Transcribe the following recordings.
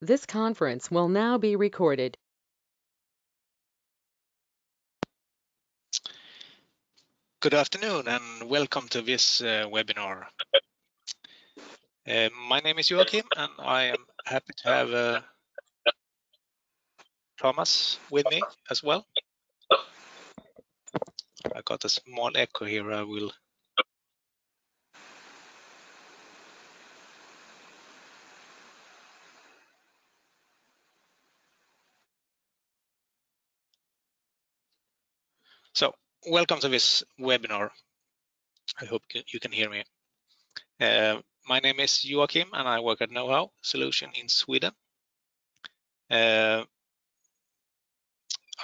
This conference will now be recorded. Good afternoon and welcome to this uh, webinar. Uh, my name is Joachim and I am happy to have uh, Thomas with me as well. I got a small echo here. I will So welcome to this webinar. I hope you can hear me. Uh, my name is Joachim and I work at Nohau Solution in Sweden. Uh,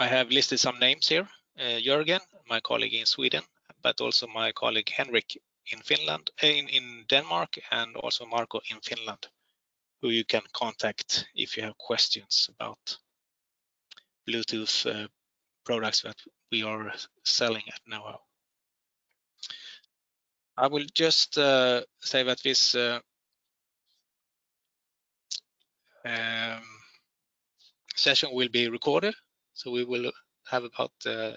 I have listed some names here. Uh, Jörgen, my colleague in Sweden, but also my colleague Henrik in Finland, uh, in, in Denmark, and also Marco in Finland, who you can contact if you have questions about Bluetooth uh, products that we are selling at now. I will just uh, say that this uh, um, session will be recorded, so we will have about uh,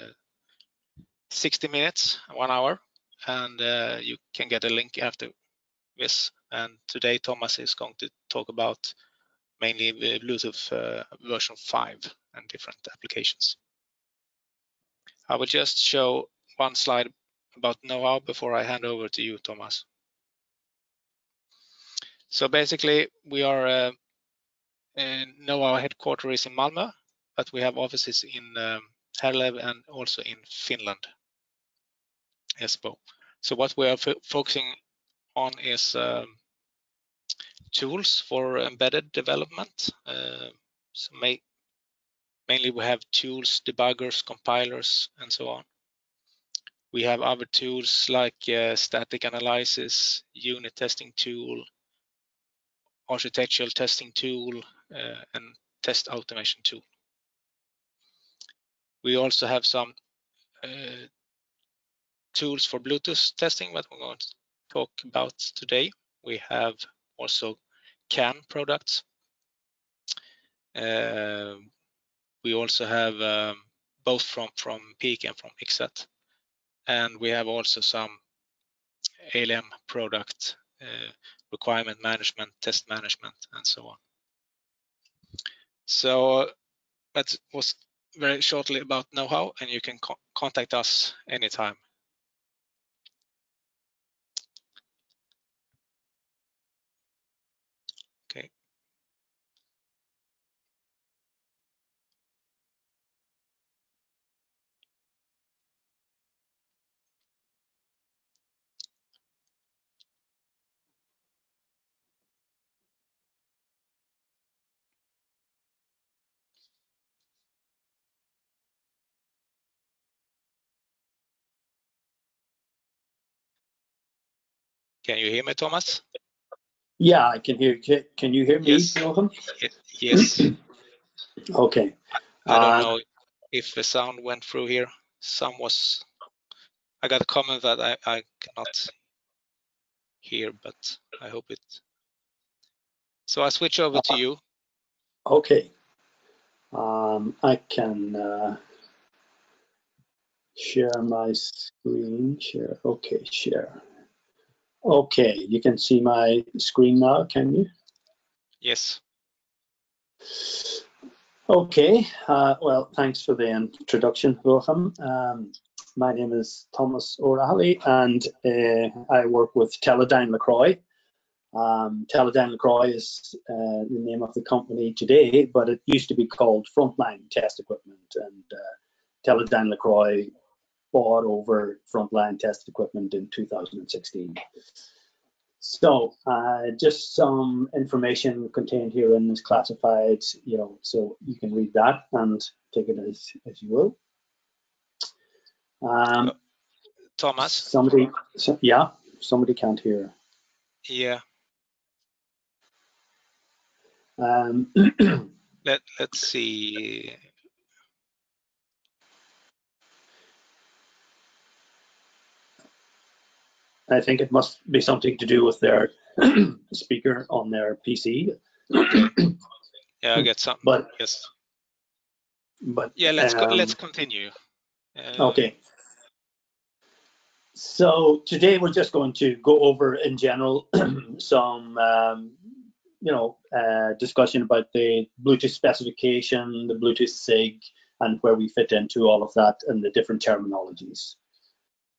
60 minutes, one hour, and uh, you can get a link after this. And today Thomas is going to talk about mainly the Bluetooth uh, version 5 and different applications. I will just show one slide about Nohau before I hand over to you, Thomas. So basically, we are uh, Nohau headquarters is in Malmö, but we have offices in um, Herlev and also in Finland, Espoo. So what we are focusing on is um, tools for embedded development. Uh, so may Mainly we have tools, debuggers, compilers, and so on. We have other tools like uh, static analysis, unit testing tool, architectural testing tool, uh, and test automation tool. We also have some uh, tools for Bluetooth testing that we're going to talk about today. We have also CAN products. Uh, we also have um, both from, from Peak and from Ixxat. And we have also some ALM product uh, requirement management, test management, and so on. So that was very shortly about Nohau, and you can co contact us anytime. Can you hear me, Thomas? Yeah, I can hear. Can you hear me, yes. Johan? Yes. okay. I don't uh, know if the sound went through here. Some was. I got a comment that I, I cannot hear, but I hope it. So I switch over to you. Okay. Um, I can uh, share my screen. Share. Okay, share. Okay, you can see my screen now, can you? Yes. Okay, uh, well, thanks for the introduction, Joachim. Um, my name is Thomas O'Reilly and uh, I work with Teledyne LeCroy. Um, Teledyne LeCroy is uh, the name of the company today, but it used to be called Frontline Test Equipment and uh, Teledyne LeCroy bought over frontline test equipment in 2016. So uh, just some information contained here in this classified, you know, so you can read that and take it as, as you will. Um, Thomas? Somebody, so, yeah, somebody can't hear. Yeah. Um, Let, let's see. I think it must be something to do with their speaker on their PC. Yeah, I get some. But yes. But Yeah, let's go, let's um, continue. Uh, Okay. So today we're just going to go over in general some, um, you know, uh, discussion about the Bluetooth specification, the Bluetooth SIG, and where we fit into all of that and the different terminologies.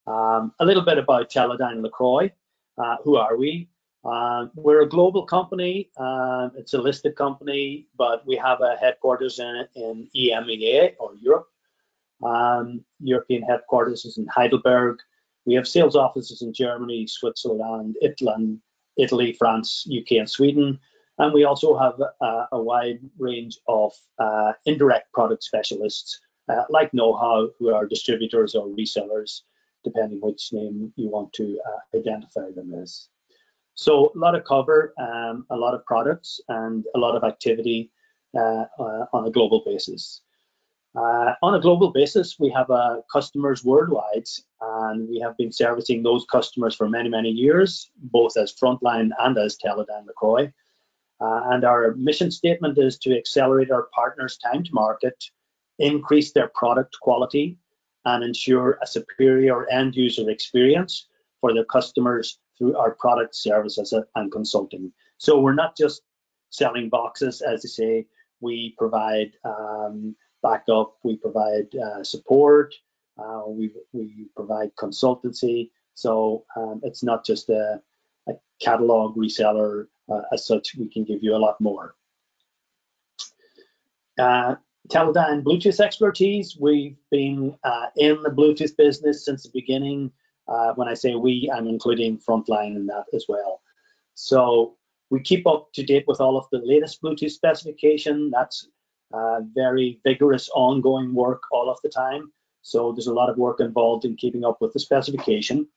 Um, a little bit about Teledyne LeCroy. Uh, who are we? Uh, we're a global company. Uh, it's a listed company, but we have a headquarters in, in EMEA or Europe. Um, European headquarters is in Heidelberg. We have sales offices in Germany, Switzerland, Italy, Italy, France, UK, and Sweden. And we also have uh, a wide range of uh, indirect product specialists uh, like Nohau, who are distributors or resellers, depending which name you want to uh, identify them as. So a lot of cover, um, a lot of products, and a lot of activity uh, uh, on a global basis. Uh, on a global basis, we have uh, customers worldwide, and we have been servicing those customers for many, many years, both as Frontline and as Teledyne LeCroy. Uh, and our mission statement is to accelerate our partners' time to market, increase their product quality, and ensure a superior end user experience for their customers through our product services and consulting. So we're not just selling boxes, as they say, we provide um, backup, we provide uh, support, uh, we, we provide consultancy. So um, it's not just a, a catalog reseller uh, as such, we can give you a lot more. Uh, Teledyne Bluetooth expertise, we've been uh, in the Bluetooth business since the beginning. Uh, when I say we, I'm including Frontline in that as well. So we keep up to date with all of the latest Bluetooth specification. That's uh, very vigorous ongoing work all of the time. So there's a lot of work involved in keeping up with the specification.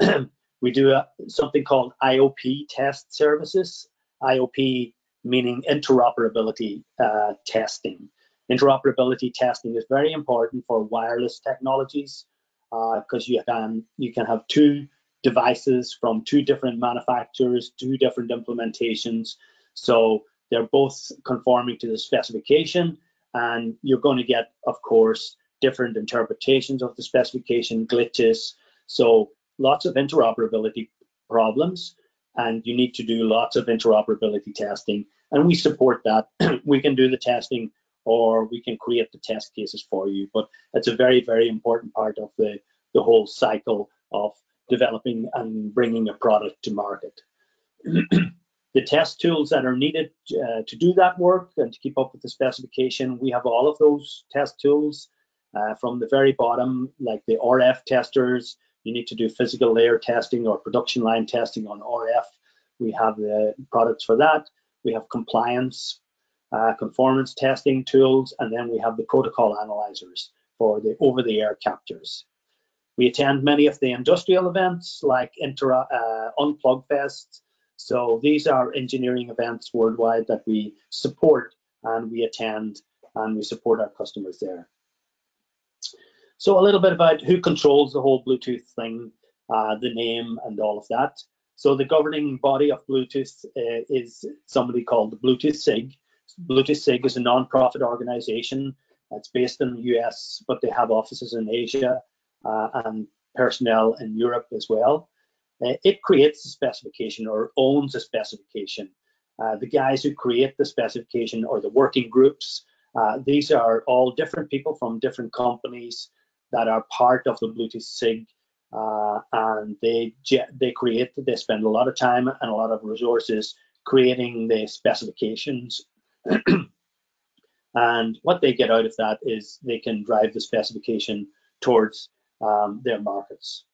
we do a, something called IOP test services. IOP meaning interoperability uh, testing. Interoperability testing is very important for wireless technologies because uh, you can you can have two devices from two different manufacturers, two different implementations. So they're both conforming to the specification, and you're going to get, of course, different interpretations of the specification, glitches. So lots of interoperability problems, and you need to do lots of interoperability testing. And we support that. we can do the testing or we can create the test cases for you. But it's a very, very important part of the, the whole cycle of developing and bringing a product to market. the test tools that are needed uh, to do that work and to keep up with the specification, we have all of those test tools uh, from the very bottom, like the RF testers. You need to do physical layer testing or production line testing on RF. We have the products for that. We have compliance uh, conformance testing tools, and then we have the protocol analyzers for the over-the-air captures. We attend many of the industrial events like Intra, uh, Unplug Fest. So these are engineering events worldwide that we support and we attend and we support our customers there. So a little bit about who controls the whole Bluetooth thing, uh, the name and all of that. So the governing body of Bluetooth uh, is somebody called the Bluetooth SIG. Bluetooth SIG is a non-profit organization. It's based in the US, but they have offices in Asia uh, and personnel in Europe as well. Uh, it creates a specification or owns a specification. Uh, the guys who create the specification or the working groups, uh, these are all different people from different companies that are part of the Bluetooth SIG uh, and they they create they spend a lot of time and a lot of resources creating the specifications and what they get out of that is they can drive the specification towards um, their markets.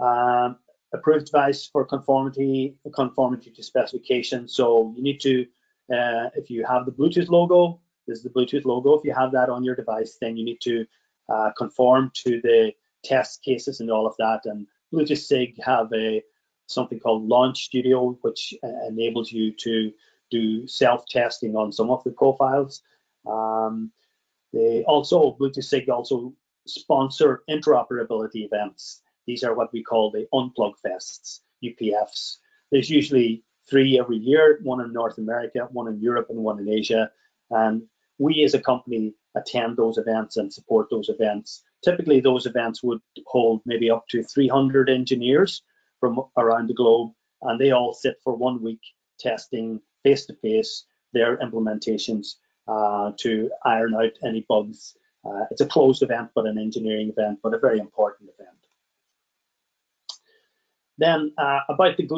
Um, approved device for conformity conformity to specification. So you need to uh, if you have the bluetooth logo this is the bluetooth logo. If you have that on your device then you need to uh, conform to the test cases and all of that. And Bluetooth SIG have a something called Launch Studio, which uh, enables you to do self-testing on some of the profiles. Um, they also Bluetooth SIG also sponsor interoperability events. These are what we call the unplug fests, UPFs. There's usually three every year, one in North America, one in Europe, and one in Asia. And we as a company attend those events and support those events. Typically, those events would hold maybe up to 300 engineers from around the globe, and they all sit for one week testing face to face their implementations uh, to iron out any bugs. Uh, it's a closed event, but an engineering event, but a very important event. Then uh, about the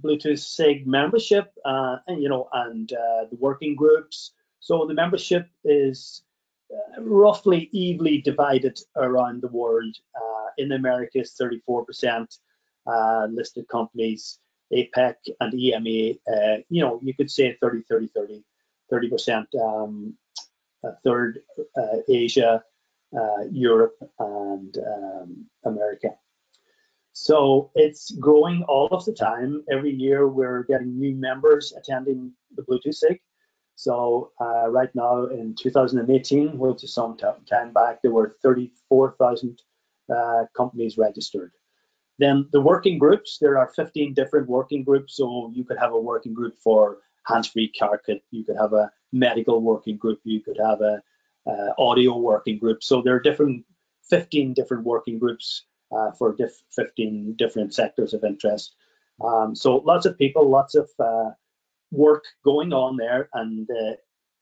Bluetooth SIG membership, uh, and you know, and uh, the working groups. So the membership is uh, roughly evenly divided around the world. in America, it's 34% listed companies. APEC and EMEA, uh, you know, you could say 30, 30, 30, 30% um, a third uh, Asia, uh, Europe, and um, America. So it's growing all of the time. Every year we're getting new members attending the Bluetooth SIG. So uh, right now in 2018, which is some time back, there were 34,000 uh, companies registered. Then the working groups, there are 15 different working groups. So you could have a working group for hands-free car kit. You could have a medical working group. You could have a uh, audio working group. So there are different 15 different working groups uh, for diff 15 different sectors of interest. Um, so lots of people, lots of uh, work going on there, and uh,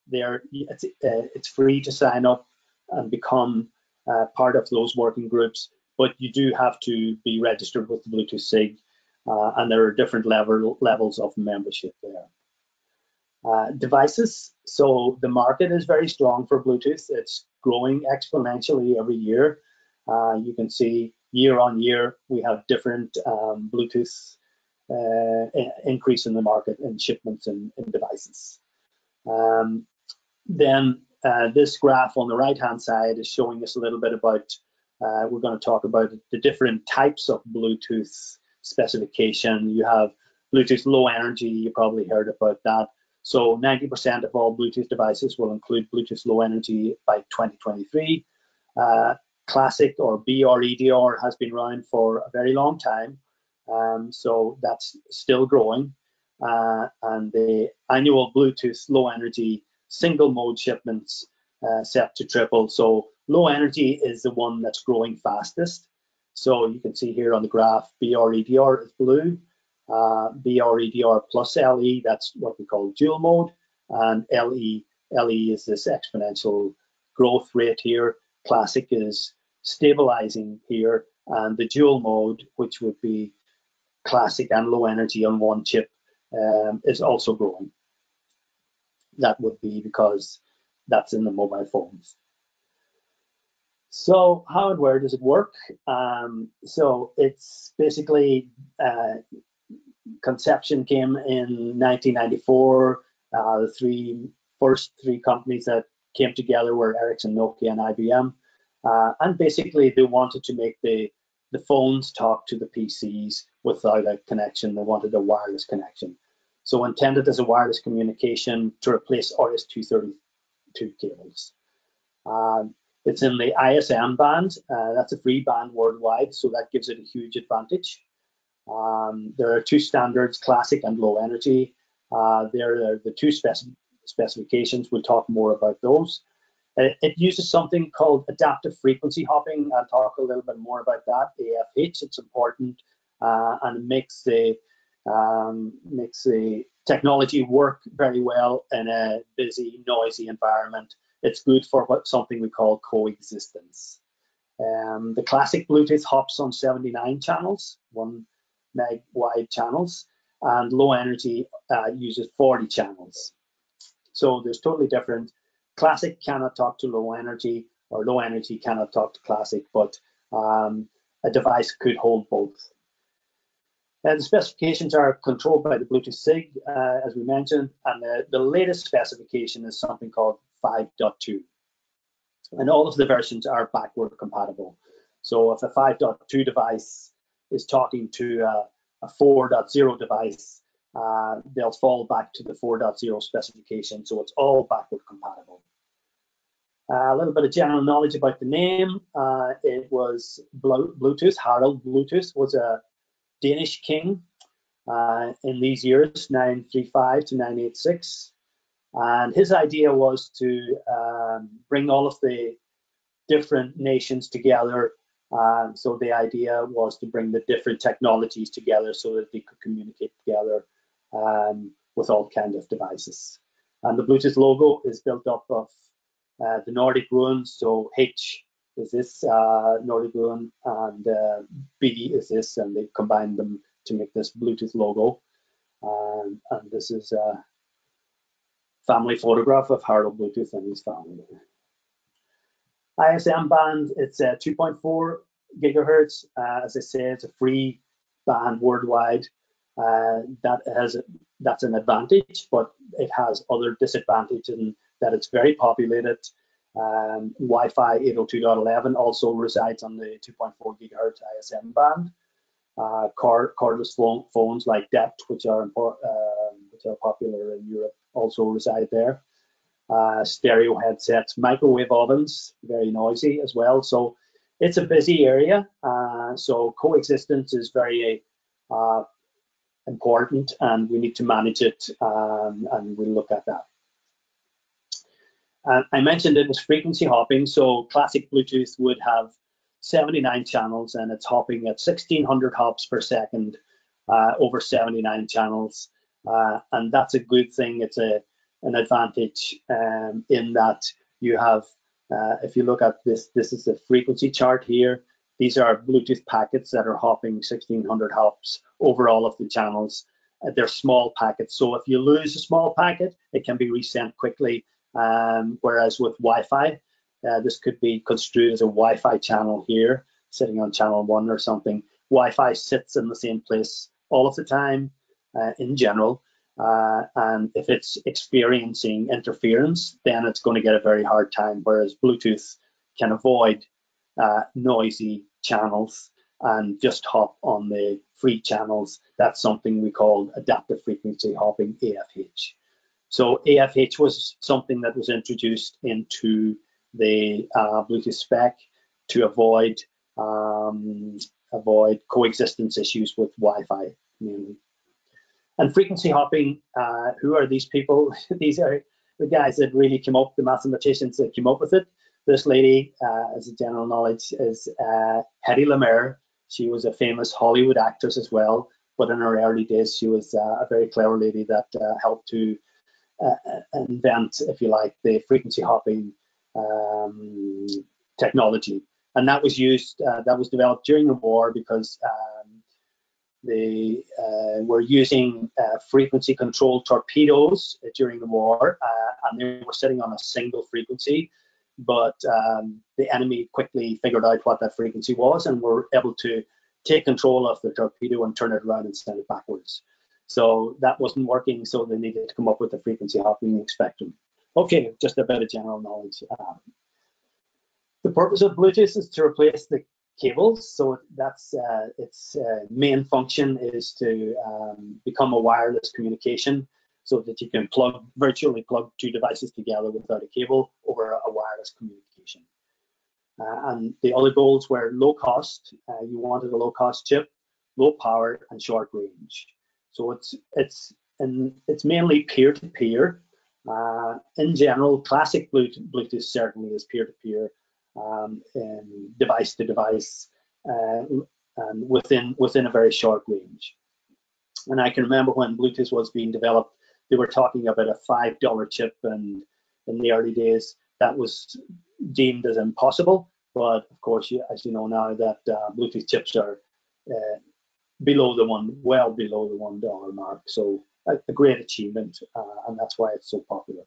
there it's, uh, it's free to sign up and become uh, part of those working groups but you do have to be registered with the Bluetooth SIG, uh, and there are different level levels of membership there. Uh, devices, so the market is very strong for Bluetooth. It's growing exponentially every year. Uh, you can see year on year we have different um, Bluetooth uh, increase in the market and shipments and devices. Um, then uh, this graph on the right hand side is showing us a little bit about uh, we're going to talk about the different types of Bluetooth specification. You have Bluetooth low energy, you probably heard about that. So 90% of all Bluetooth devices will include Bluetooth low energy by 2023. Uh, Classic or BR-EDR has been around for a very long time, um, so that's still growing. Uh, and the annual Bluetooth low energy single mode shipments uh, set to triple. So low energy is the one that's growing fastest. So you can see here on the graph, BR-EDR is blue, uh, BR-EDR plus LE, that's what we call dual mode, and LE, LE is this exponential growth rate here. Classic is stabilizing here, and the dual mode, which would be classic and low energy on one chip, um, is also growing. That would be because that's in the mobile phones. So how and where does it work? Um, so it's basically uh, conception came in 1994. Uh, the three first three companies that came together were Ericsson, Nokia, and IBM. Uh, and basically, they wanted to make the the phones talk to the PCs without a connection. They wanted a wireless connection. So intended as a wireless communication to replace RS-232 cables. Um, it's in the ISM band. Uh, that's a free band worldwide, so that gives it a huge advantage. Um, there are two standards, classic and low energy. Uh, there are the two specifications. We'll talk more about those. It, it, uses something called adaptive frequency hopping. I'll talk a little bit more about that. AFH, it's important, uh, and it makes the um, makes the technology work very well in a busy, noisy environment it's good for what something we call coexistence. Um, the classic Bluetooth hops on 79 channels, one meg wide channels, and low energy uh, uses 40 channels. So there's totally different. Classic cannot talk to low energy, or low energy cannot talk to classic, but um, a device could hold both. And the specifications are controlled by the Bluetooth SIG, uh, as we mentioned, and the, the latest specification is something called 5.2. And all of the versions are backward compatible. So if a 5.2 device is talking to a, a 4.0 device, uh, they'll fall back to the 4.0 specification. So it's all backward compatible. Uh, a little bit of general knowledge about the name. Uh, it was Bluetooth. Harald Bluetooth was a Danish king uh, in these years, 935 to 986. And his idea was to um, bring all of the different nations together. Uh, so the idea was to bring the different technologies together so that they could communicate together um, with all kinds of devices. And the Bluetooth logo is built up of uh, the Nordic runes. So H is this uh, Nordic rune and uh, B is this, and they combined them to make this Bluetooth logo. Um, and this is a family photograph of Harald Bluetooth and his family. ISM band, it's a 2.4 gigahertz. Uh, as I say, it's a free band worldwide. Uh, that has that's an advantage, but it has other disadvantages in that it's very populated. Um, Wi-Fi 802.11 also resides on the 2.4 gigahertz ISM band. Uh, cord, cordless phone, phones like DECT, which are important, are popular in Europe, also reside there. Uh, stereo headsets, microwave ovens, very noisy as well. So it's a busy area. Uh, so coexistence is very uh, important and we need to manage it um, and we'll look at that. Uh, I mentioned it was frequency hopping. So classic Bluetooth would have 79 channels and it's hopping at 1600 hops per second uh, over 79 channels. Uh, and that's a good thing. It's a an advantage um, in that you have, uh, if you look at this, this is the frequency chart here. These are Bluetooth packets that are hopping 1600 hops over all of the channels. Uh, they're small packets, so if you lose a small packet, it can be resent quickly. Um, whereas with Wi-Fi, uh, this could be construed as a Wi-Fi channel here, sitting on channel one or something. Wi-Fi sits in the same place all of the time uh, in general, uh, and if it's experiencing interference, then it's going to get a very hard time. Whereas Bluetooth can avoid uh, noisy channels and just hop on the free channels. That's something we call adaptive frequency hopping, AFH. So AFH was something that was introduced into the uh, Bluetooth spec to avoid um, avoid coexistence issues with Wi-Fi mainly. And frequency hopping, uh, who are these people? these are the guys that really came up, the mathematicians that came up with it. This lady, uh, as a general knowledge, is uh, Hedy Lamarr. She was a famous Hollywood actress as well, but in her early days, she was uh, a very clever lady that uh, helped to uh, invent, if you like, the frequency hopping um, technology. And that was used, that was developed during the war because they uh, were using uh, frequency controlled torpedoes during the war, uh, and they were sitting on a single frequency. But um, the enemy quickly figured out what that frequency was and were able to take control of the torpedo and turn it around and send it backwards. So that wasn't working, so they needed to come up with a frequency hopping spectrum. Okay, just a bit of general knowledge. Um, the purpose of Bluetooth is to replace the cables. So that's uh, its uh, main function is to um, become a wireless communication so that you can plug virtually plug two devices together without a cable over a wireless communication. Uh, and the other goals were low cost. Uh, you wanted a low cost chip, low power, and short range. So it's it's and it's mainly peer to peer. in general, classic Bluetooth, Bluetooth certainly is peer to peer um, device to device uh, and within within a very short range. And I can remember when Bluetooth was being developed, they were talking about a five dollar chip, and in the early days that was deemed as impossible. But of course, as you know now, that uh, Bluetooth chips are uh, below the one, well below the one dollar mark. So a, a great achievement, uh, and that's why it's so popular.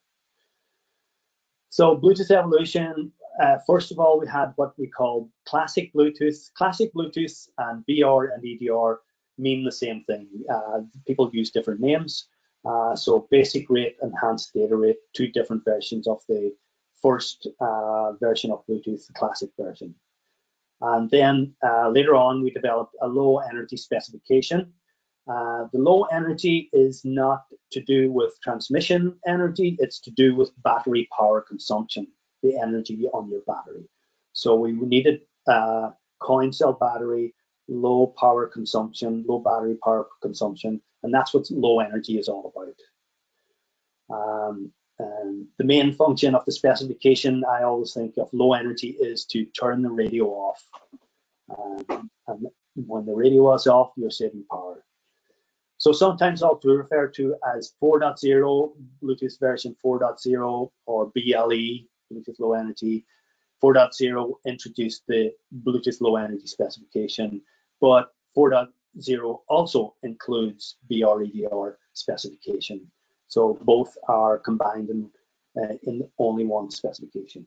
So Bluetooth evolution uh, first of all, we had what we call classic Bluetooth. Classic Bluetooth and BR and EDR mean the same thing. Uh, people use different names. Uh, so basic rate, enhanced data rate, two different versions of the first uh, version of Bluetooth, the classic version. And then uh, later on, we developed a low energy specification. Uh, the low energy is not to do with transmission energy, it's to do with battery power consumption the energy on your battery. So we needed a coin cell battery, low power consumption, low battery power consumption, And that's what low energy is all about. Um, and the main function of the specification, I always think of low energy, is to turn the radio off. Um, and when the radio is off, you're saving power. So sometimes I'll refer to as 4.0, Bluetooth version 4.0 or BLE, Bluetooth Low Energy. 4.0 introduced the Bluetooth Low Energy specification, but 4.0 also includes BREDR specification. So both are combined in, uh, in only one specification.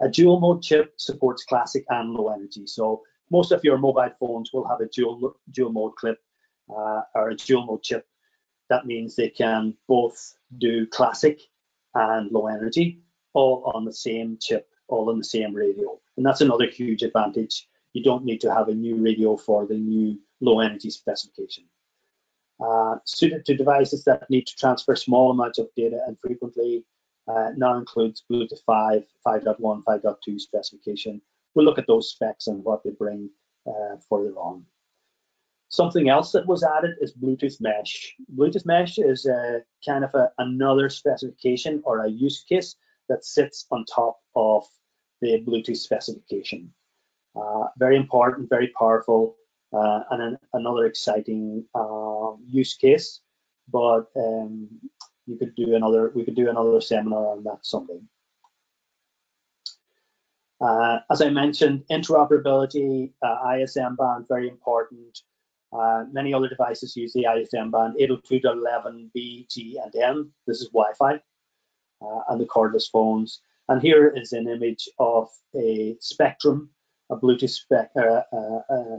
A dual mode chip supports classic and low energy. So most of your mobile phones will have a dual, dual mode clip uh, or a dual mode chip. That means they can both do classic and low energy all on the same chip, all on the same radio. And that's another huge advantage. You don't need to have a new radio for the new low energy specification. Uh, suited to devices that need to transfer small amounts of data and frequently uh, now includes Bluetooth 5, 5.1, 5.2 specification. We'll look at those specs and what they bring uh, further on. Something else that was added is Bluetooth Mesh. Bluetooth Mesh is a kind of a, another specification or a use case that sits on top of the Bluetooth specification. Uh, very important, very powerful, uh, and an, another exciting uh, use case. But um, you could do another. We could do another seminar on that someday. Uh, as I mentioned, interoperability, uh, ISM band, very important. Uh, many other devices use the ISM band 802.11b, G, and M. This is Wi-Fi uh, and the cordless phones. And here is an image of a spectrum, a Bluetooth spec, uh, uh, uh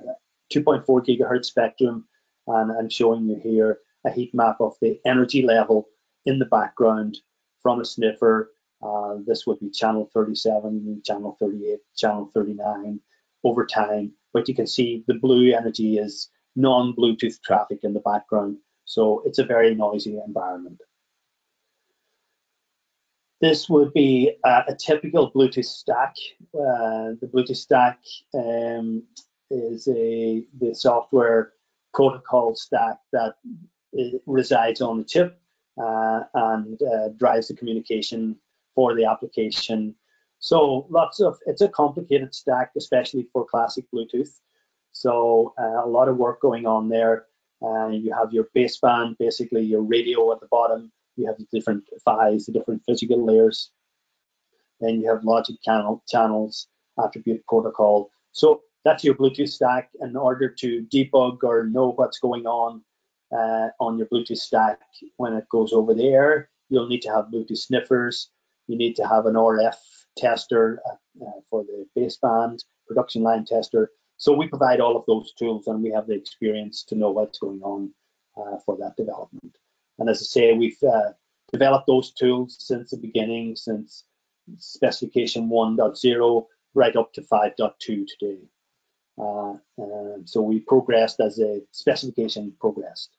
2.4 gigahertz spectrum, and I'm showing you here a heat map of the energy level in the background from a sniffer. Uh, this would be channel 37, channel 38, channel 39 over time. But you can see the blue energy is non-Bluetooth traffic in the background. So it's a very noisy environment. This would be a, a typical Bluetooth stack. Uh, the Bluetooth stack um, is a the software protocol stack that resides on the chip uh, and uh, drives the communication for the application. So lots of it's a complicated stack, especially for classic Bluetooth. So uh, a lot of work going on there. Uh, you have your baseband, basically your radio at the bottom. You have the different PHYs, the different physical layers. Then you have logic channel channels, attribute protocol. So that's your Bluetooth stack. In order to debug or know what's going on uh, on your Bluetooth stack when it goes over the air, you'll need to have Bluetooth sniffers. You need to have an RF tester uh, uh, for the baseband, production line tester, so we provide all of those tools and we have the experience to know what's going on uh, for that development. And as I say, we've uh, developed those tools since the beginning, since specification 1.0 right up to 5.2 today. Uh, so we progressed as a specification progressed.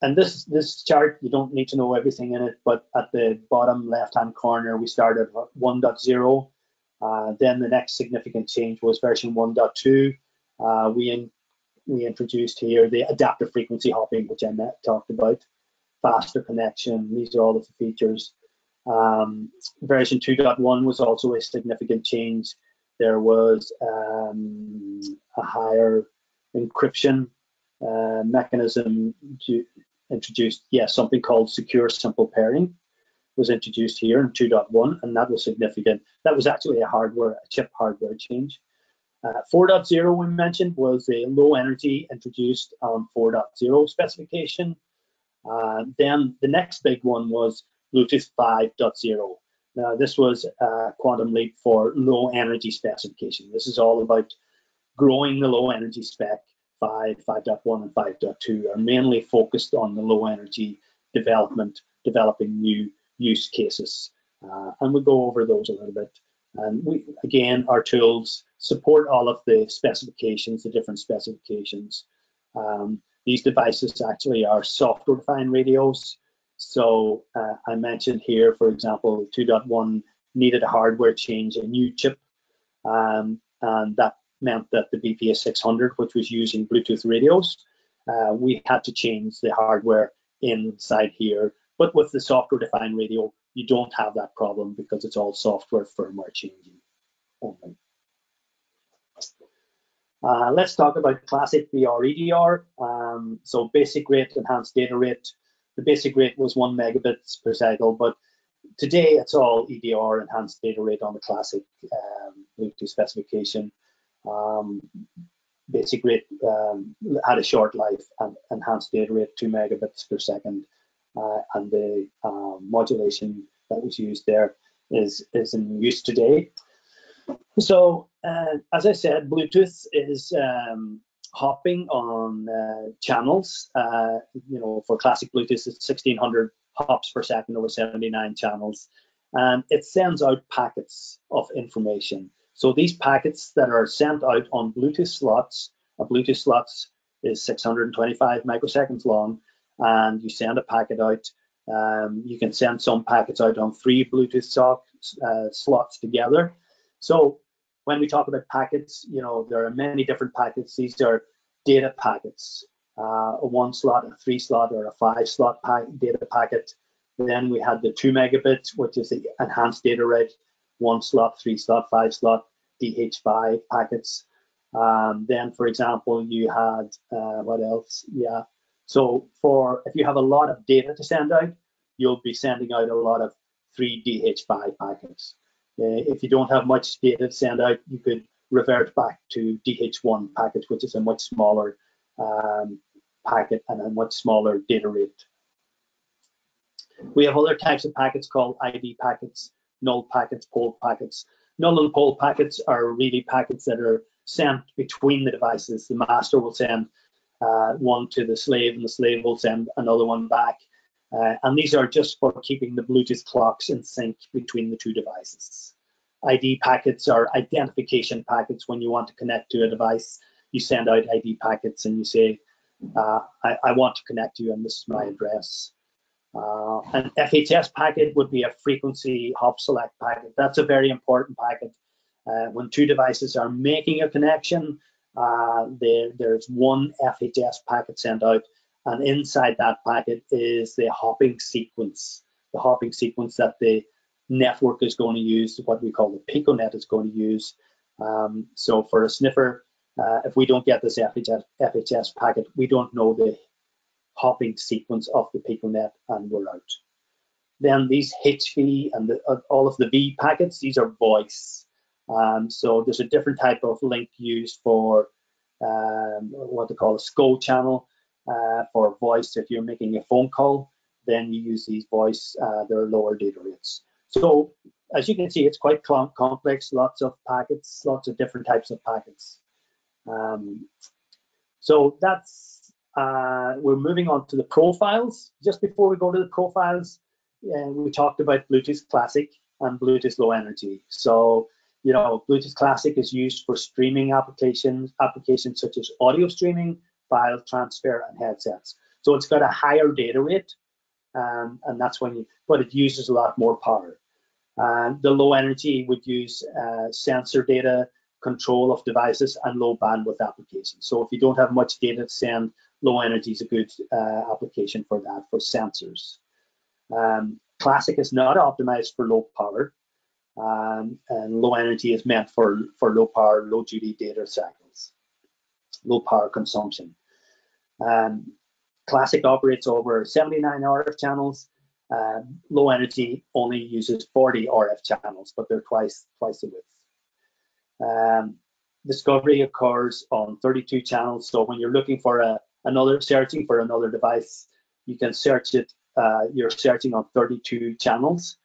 And this this chart, you don't need to know everything in it, but at the bottom left-hand corner, we started at 1.0 uh, then the next significant change was version 1.2. Uh, we in, we introduced here the adaptive frequency hopping, which I talked about, faster connection. These are all of the features. Um, version 2.1 was also a significant change. There was um, a higher encryption uh, mechanism introduced, yes, yeah, something called secure simple pairing was introduced here in 2.1, and that was significant. That was actually a hardware, a chip hardware change. Uh, 4.0 we mentioned was a low energy introduced on 4.0 specification. Uh, then the next big one was Bluetooth 5.0. Now this was a quantum leap for low energy specification. This is all about growing the low energy spec. 5, 5.1 and 5.2 are mainly focused on the low energy development, developing new use cases. Uh, and we'll go over those a little bit. And we, again, our tools support all of the specifications, the different specifications. Um, these devices actually are software-defined radios. So uh, I mentioned here, for example, 2.1 needed a hardware change, a new chip, um, and that meant that the BPA 600, which was using Bluetooth radios, uh, we had to change the hardware inside here. But with the software-defined radio, you don't have that problem because it's all software firmware changing only. Uh, let's talk about classic BR EDR. Um, so basic rate, enhanced data rate. The basic rate was one megabits per cycle, but today it's all EDR, enhanced data rate on the classic um, Bluetooth specification. Um, basic rate um, had a short life and enhanced data rate, two megabits per second. Uh, and the uh, modulation that was used there is, is in use today. So, uh, as I said, Bluetooth is um, hopping on uh, channels. Uh, you know, for classic Bluetooth, it's 1600 hops per second over 79 channels. And it sends out packets of information. So these packets that are sent out on Bluetooth slots, a Bluetooth slots is 625 microseconds long, and you send a packet out. Um, you can send some packets out on three Bluetooth sock, uh, slots together. So when we talk about packets, you know, there are many different packets. These are data packets, uh, a one slot, a three slot, or a five slot pack, data packet. Then we had the two megabits, which is the enhanced data rate, one slot, three slot, five slot, DH5 packets. Um, then, for example, you had uh, what else? Yeah, so for if you have a lot of data to send out, you'll be sending out a lot of 3DH5 packets. Uh, if you don't have much data to send out, you could revert back to DH1 packets, which is a much smaller um, packet and a much smaller data rate. We have other types of packets called ID packets, null packets, poll packets. Null and poll packets are really packets that are sent between the devices. The master will send uh, one to the slave, and the slave will send another one back. Uh, and these are just for keeping the Bluetooth clocks in sync between the two devices. ID packets are identification packets. When you want to connect to a device, you send out ID packets and you say, uh, I, I, want to connect to you and this is my address. Uh, an FHS packet would be a frequency hop select packet. That's a very important packet. Uh, when two devices are making a connection, uh, there, there's one FHS packet sent out, and inside that packet is the hopping sequence, the hopping sequence that the network is going to use, what we call the PicoNet is going to use. Um, so for a sniffer, uh, if we don't get this FHS, FHS packet, we don't know the hopping sequence of the PicoNet and we're out. Then these HV and the, uh, all of the V packets, these are voice. Um, so there's a different type of link used for um, what they call a SCO channel uh, for voice. If you're making a phone call, then you use these voice, uh, there are lower data rates. So as you can see, it's quite complex, lots of packets, lots of different types of packets. Um, so that's, uh, we're moving on to the profiles. Just before we go to the profiles, uh, we talked about Bluetooth Classic and Bluetooth Low Energy. So you know, Bluetooth Classic is used for streaming applications, applications such as audio streaming, file transfer, and headsets. So it's got a higher data rate, um, and that's when you, but it uses a lot more power. And the low energy would use uh, sensor data, control of devices, and low bandwidth applications. So if you don't have much data to send, low energy is a good uh, application for that, for sensors. Um, Classic is not optimized for low power, um, and low energy is meant for, for low power, low duty data cycles, low power consumption. Um, Classic operates over 79 RF channels. Uh, low energy only uses 40 RF channels, but they're twice twice the width. Um, discovery occurs on 32 channels. So when you're looking for a, another searching for another device, you can search it. Uh, you're searching on 32 channels,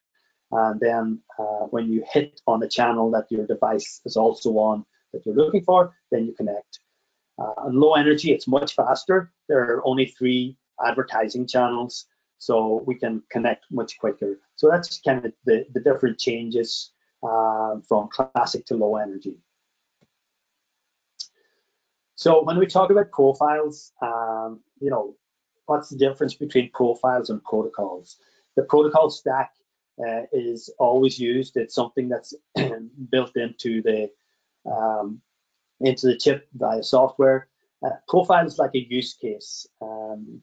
and then uh, when you hit on a channel that your device is also on that you're looking for, then you connect. Uh, on low energy, it's much faster. There are only three advertising channels, so we can connect much quicker. So that's kind of the, the different changes uh, from classic to low energy. So when we talk about profiles, um, you know, what's the difference between profiles and protocols? The protocol stack uh, is always used. It's something that's built into the um, into the chip via software. uh, profiles like a use case. Um,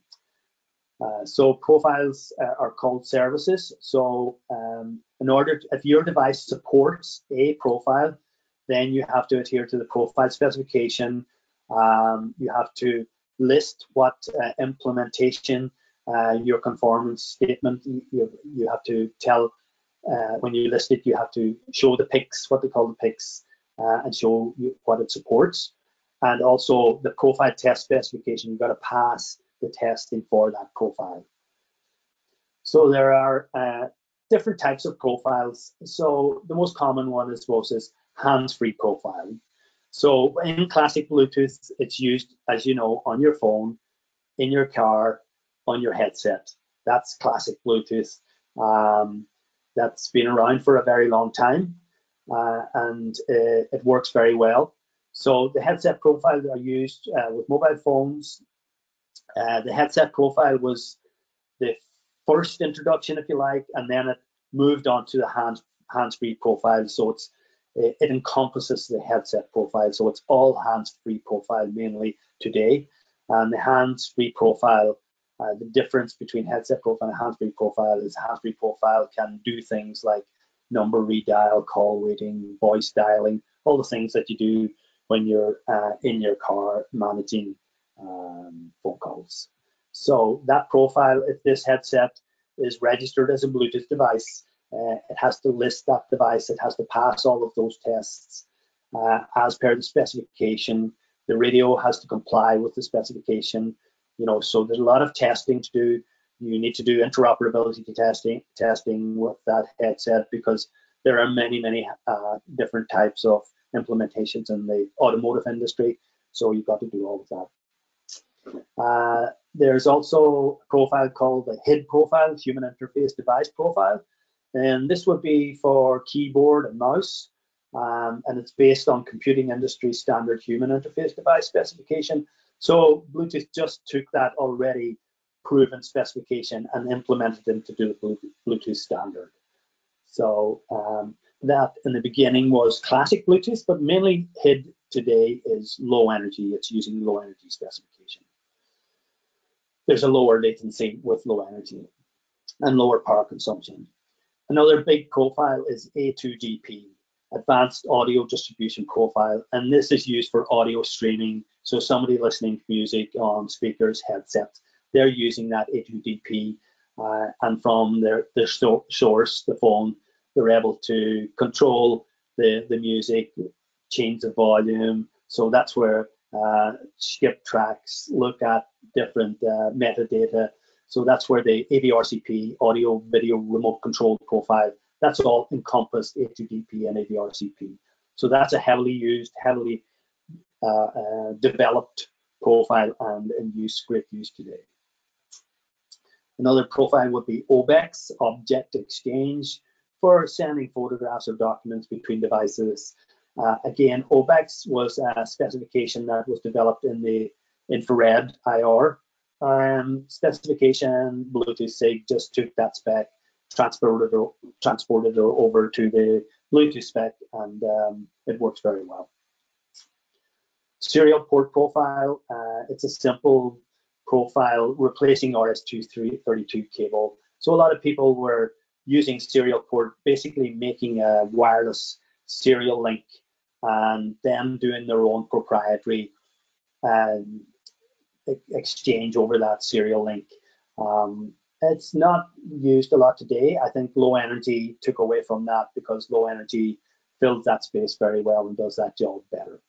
uh, so profiles uh, are called services. So um, in order, to, if your device supports a profile, then you have to adhere to the profile specification. Um, you have to list what uh, implementation uh, your conformance statement. You, you have to tell uh, when you list it, you have to show the PICS, what they call the PICS, uh, and show you what it supports. And also the profile test specification, you've got to pass the testing for that profile. So there are uh, different types of profiles. So the most common one, I suppose, is hands-free profiling. So in classic Bluetooth, it's used, as you know, on your phone, in your car, on your headset. That's classic Bluetooth. Um, that's been around for a very long time, uh, and uh, it works very well. So the headset profiles are used uh, with mobile phones. Uh, the headset profile was the first introduction, if you like, and then it moved on to the hands hands-free profile. So it's it, it encompasses the headset profile. So it's all hands-free profile mainly today, and the hands-free profile. Uh, the difference between headset profile and hands-free profile is hands-free profile can do things like number redial, call waiting, voice dialing, all the things that you do when you're uh, in your car managing um, phone calls. So that profile, if this headset is registered as a Bluetooth device, uh, it has to list that device, it has to pass all of those tests uh, as per the specification. The radio has to comply with the specification. You know, so there's a lot of testing to do. You need to do interoperability testing, testing with that headset because there are many, many uh, different types of implementations in the automotive industry. So you've got to do all of that. Uh, there's also a profile called the HID profile, Human Interface Device Profile. And this would be for keyboard and mouse. Um, and it's based on computing industry standard human interface device specification. So Bluetooth just took that already proven specification and implemented it into the Bluetooth standard. So um, that in the beginning was classic Bluetooth, but mainly HID today is low energy. It's using low energy specification. There's a lower latency with low energy and lower power consumption. Another big profile is A2DP, Advanced Audio Distribution Profile, and this is used for audio streaming. So somebody listening to music on speakers, headsets, they're using that A2DP, uh, and from their, their source, the phone, they're able to control the, the music, change the volume. So that's where uh, skip tracks, look at different uh, metadata. So that's where the AVRCP audio video remote control profile, that's all encompassed A2DP and AVRCP. So that's a heavily used, heavily uh, uh, developed profile and in use, great use today. Another profile would be OBEX, Object Exchange for sending photographs or documents between devices. Uh, again, OBEX was a specification that was developed in the infrared IR um, specification. Bluetooth SIG just took that spec, transported it, transported it over to the Bluetooth spec, and um, it works very well. Serial port profile, uh, it's a simple profile replacing RS-232 cable. So a lot of people were using serial port, basically making a wireless serial link and them doing their own proprietary um, exchange over that serial link. Um, it's not used a lot today. I think low energy took away from that because low energy fills that space very well and does that job better.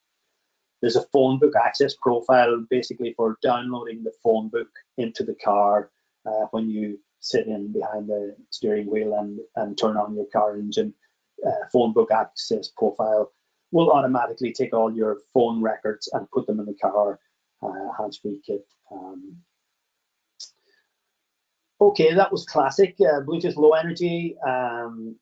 There's a phone book access profile basically for downloading the phone book into the car uh, when you sit in behind the steering wheel and, and turn on your car engine uh, phone book access profile will automatically take all your phone records and put them in the car uh, hands-free kit. Um, okay, that was classic uh, Bluetooth low energy. Um,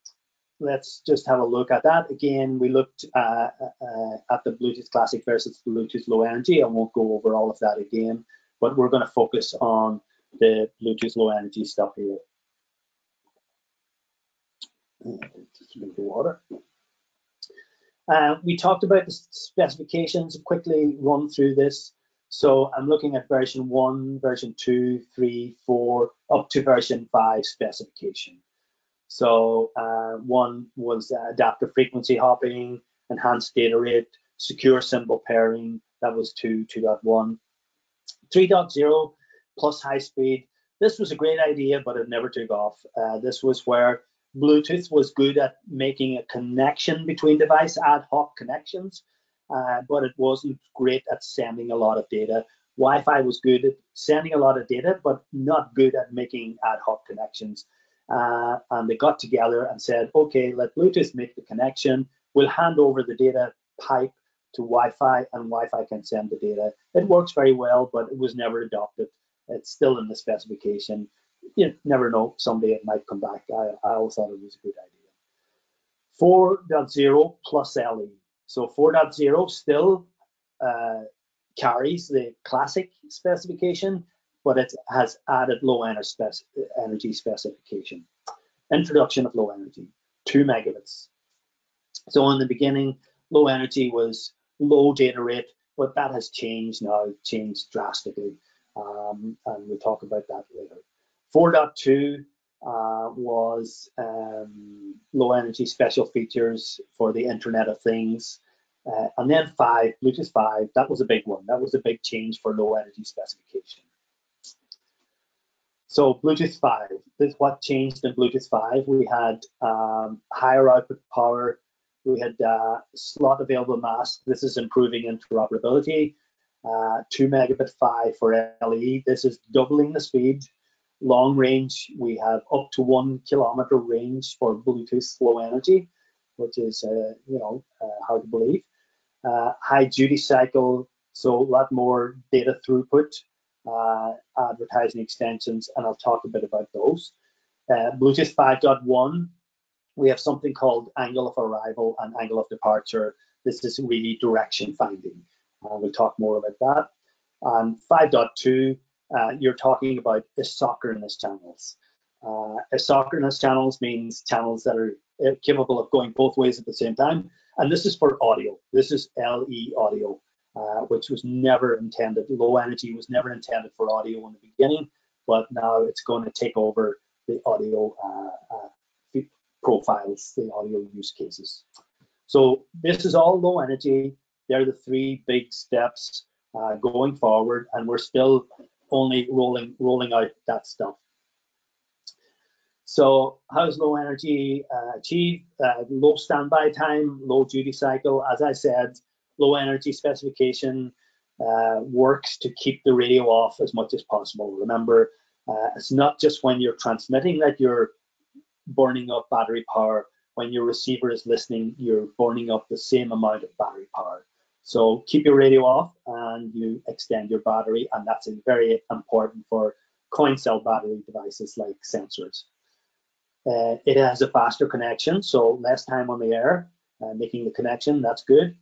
let's just have a look at that. Again, we looked uh, uh at the Bluetooth Classic versus Bluetooth Low Energy. I won't go over all of that again, but we're going to focus on the Bluetooth low energy stuff here. Just drink the water. Uh, we talked about the specifications, quickly run through this. So I'm looking at version one, version two, three, four, up to version five specification. So uh, one was adaptive frequency hopping, enhanced data rate, secure simple pairing. That was 2, 2.1. 3.0 plus high speed. This was a great idea, but it never took off. Uh, this was where Bluetooth was good at making a connection between device, ad hoc connections, uh, but it wasn't great at sending a lot of data. Wi-Fi was good at sending a lot of data, but not good at making ad hoc connections. Uh, and they got together and said, okay, let Bluetooth make the connection. We'll hand over the data pipe to Wi-Fi, and Wi-Fi can send the data. It works very well, but it was never adopted. It's still in the specification. You never know. Someday it might come back. I, I always thought it was a good idea. 4.0 plus LE. So 4.0 still uh, carries the classic specification, but it has added low energy specification. Introduction of low energy, two megabits. So in the beginning, low energy was low data rate, but that has changed now, changed drastically. Um, and we'll talk about that later. 4.2 uh, was um, low energy special features for the Internet of Things. Uh, and then 5, Bluetooth 5, that was a big one. That was a big change for low energy specification. So Bluetooth 5, this is what changed in Bluetooth 5. We had um, higher output power, we had uh, slot available mask. This is improving interoperability. Uh, 2 megabit PHY for LE. This is doubling the speed. Long range, we have up to one kilometer range for Bluetooth low energy, which is, uh, you know, uh, hard to believe. Uh, high duty cycle, so a lot more data throughput, uh, advertising extensions, and I'll talk a bit about those. Bluetooth 5.1 we have something called angle of arrival and angle of departure. This is really direction finding. Uh, we'll talk more about that. And 5.2, uh, you're talking about isochronous channels. Uh, isochronous channels means channels that are uh, capable of going both ways at the same time. And this is for audio. This is LE audio, uh, which was never intended. Low energy was never intended for audio in the beginning, but now it's going to take over the audio uh, uh profiles, the audio use cases. So this is all low energy. They're the three big steps uh, going forward, and we're still only rolling rolling out that stuff. So how's low energy uh, achieved? Uh, low standby time, low duty cycle. As I said, low energy specification uh, works to keep the radio off as much as possible. Remember, uh, it's not just when you're transmitting that you're burning up battery power. When your receiver is listening, you're burning up the same amount of battery power. So keep your radio off and you extend your battery, and that's very important for coin cell battery devices like sensors. Uh, it has a faster connection, so less time on the air, uh, making the connection, that's good.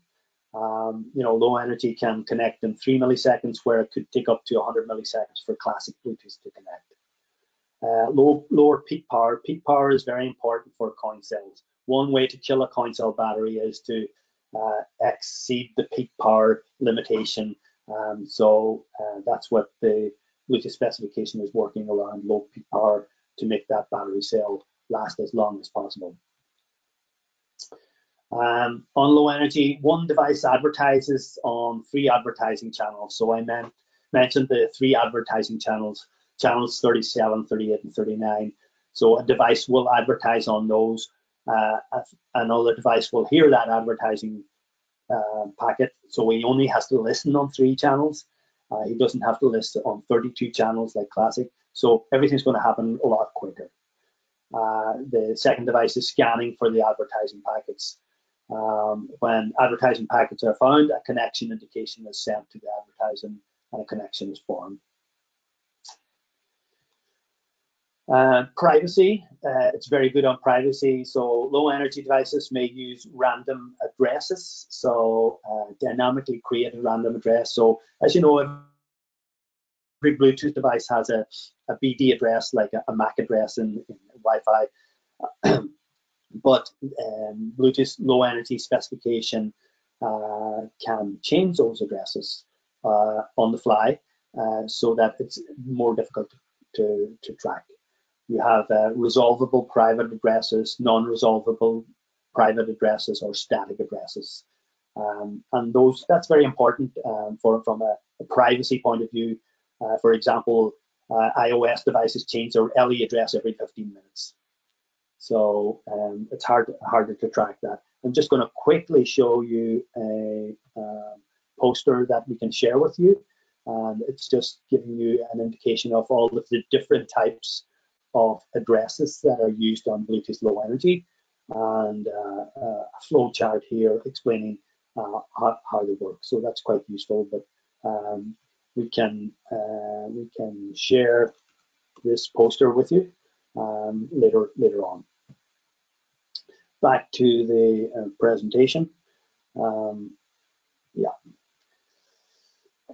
Um, you know, low energy can connect in three milliseconds where it could take up to 100 milliseconds for classic Bluetooth to connect. Uh, low, lower peak power. Peak power is very important for coin cells. One way to kill a coin cell battery is to exceed the peak power limitation. Um, so uh, that's what the Bluetooth specification is working around low peak power to make that battery cell last as long as possible. Um, on low energy, one device advertises on three advertising channels. So I meant, mentioned the three advertising channels channels 37, 38, and 39. So a device will advertise on those. Uh, another device will hear that advertising uh, packet. So he only has to listen on three channels. Uh, he doesn't have to listen on 32 channels like Classic. So everything's going to happen a lot quicker. Uh, the second device is scanning for the advertising packets. Um, when advertising packets are found, a connection indication is sent to the advertising and a connection is formed. Uh, privacy, uh, it's very good on privacy. So low energy devices may use random addresses. So uh, dynamically create a random address. So as you know, every Bluetooth device has a, a BD address, like a, a MAC address in, in Wi-Fi. but um, Bluetooth low energy specification uh, can change those addresses. uh, on the fly so that it's more difficult to, to track. You have uh, resolvable private addresses, non-resolvable private addresses, or static addresses. Um, and those that's very important um, for from a, a, privacy point of view. Uh, for example, uh, iOS devices change their LE address every 15 minutes, so um, it's hard harder to track that. I'm just going to quickly show you a, um, poster that we can share with you, and it's just giving you an indication of all of the different types of addresses that are used on Bluetooth Low Energy, and uh, uh a flow chart here explaining uh, how, how, they work. So that's quite useful. But um, we can uh, we can share this poster with you um, later later on. Back to the uh, presentation. Um, yeah.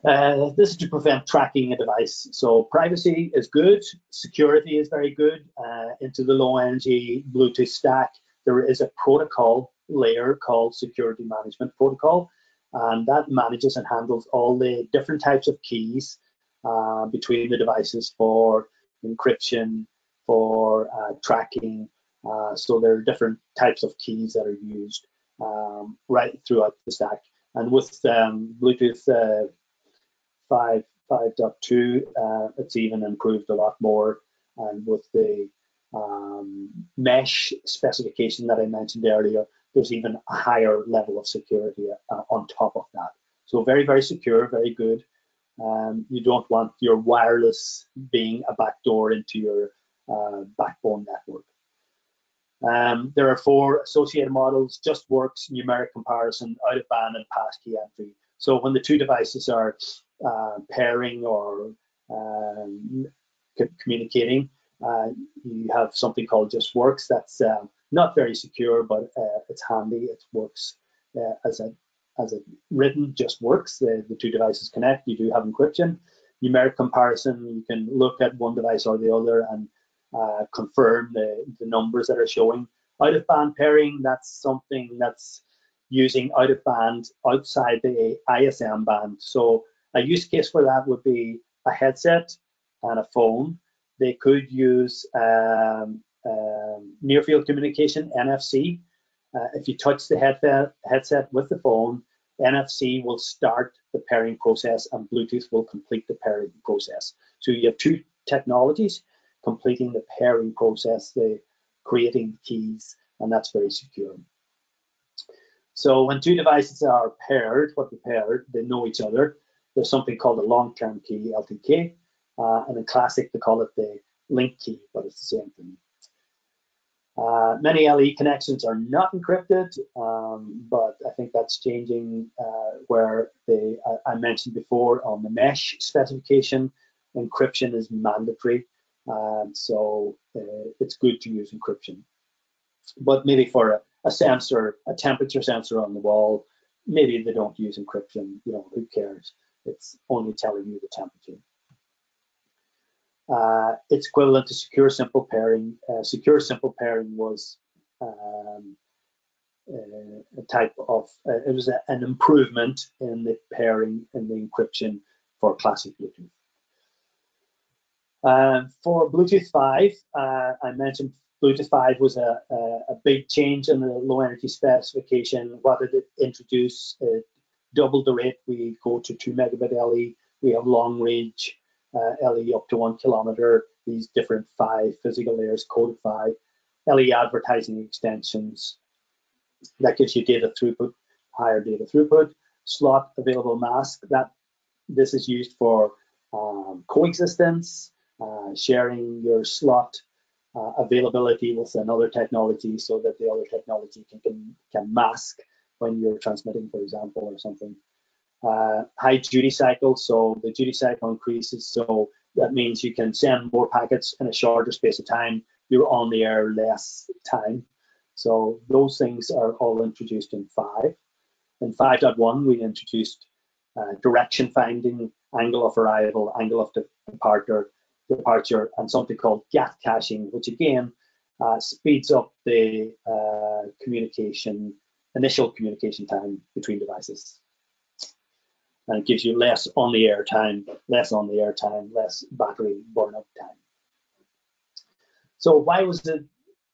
Uh, this is to prevent tracking a device. So privacy is good, security is very good. Uh, into the low energy Bluetooth stack, there is a protocol layer called Security Management Protocol, and that manages and handles all the different types of keys uh, between the devices for encryption, for uh, tracking. Uh, so there are different types of keys that are used um, right throughout the stack. And with um, Bluetooth uh, 5 5.2, uh, it's even improved a lot more. And with the um, mesh specification that I mentioned earlier, there's even a higher level of security uh, on top of that. So very, very secure, very good. Um, you don't want your wireless being a backdoor into your uh, backbone network. Um, there are four associated models, just works, numeric comparison, out of band, and passkey entry. So when the two devices are uh, pairing or um, communicating, uh, you have something called just works that's um, not very secure, but uh, it's handy. It works uh, as a as a written just works. The, the two devices connect. You do have encryption. Numeric comparison. You can look at one device or the other and uh, confirm the, the numbers that are showing. Out of band pairing. That's something that's using out of band outside the ISM band. So a use case for that would be a headset and a phone. They could use um, um, near field communication, NFC. Uh, if you touch the headset, headset with the phone, NFC will start the pairing process and Bluetooth will complete the pairing process. So you have two technologies completing the pairing process, the creating keys, and that's very secure. So when two devices are paired, what they paired, they know each other. There's something called a long-term key, LTK, uh, and in classic they call it the link key, but it's the same thing. Uh, many LE connections are not encrypted, um, but I think that's changing uh, where they, I, I, mentioned before on the mesh specification, encryption is mandatory. Um, so uh, it's good to use encryption. But maybe for a, a, sensor, a temperature sensor on the wall, maybe they don't use encryption, you know, who cares? It's only telling you the temperature. Uh, it's equivalent to secure simple pairing. Uh, secure simple pairing was um, uh, a type of, uh, it was a, an improvement in the pairing and the encryption for classic Bluetooth. Um, for Bluetooth 5, uh, I mentioned Bluetooth 5 was a, a, a, big change in the low energy specification. What did it introduce? It doubled the rate. We go to 2 megabit LE. We have long range uh, LE up to one kilometer, these different five physical layers, coded PHY, LE advertising extensions. That gives you data throughput, higher data throughput, slot available mask. That this is used for um, coexistence, uh, sharing your slot uh, availability with another technology so that the other technology can, can, can mask when you're transmitting, for example, or something uh, high duty cycle, so the duty cycle increases. So that means you can send more packets in a shorter space of time. You're on the air less time. So those things are all introduced in five. In 5.1, we introduced uh, direction finding, angle of arrival, angle of departure, departure, and something called GATT caching, which again uh, speeds up the uh, communication, initial communication time between devices. and it gives you less on the air time, less on the air time, less battery burn-up time. So why was it?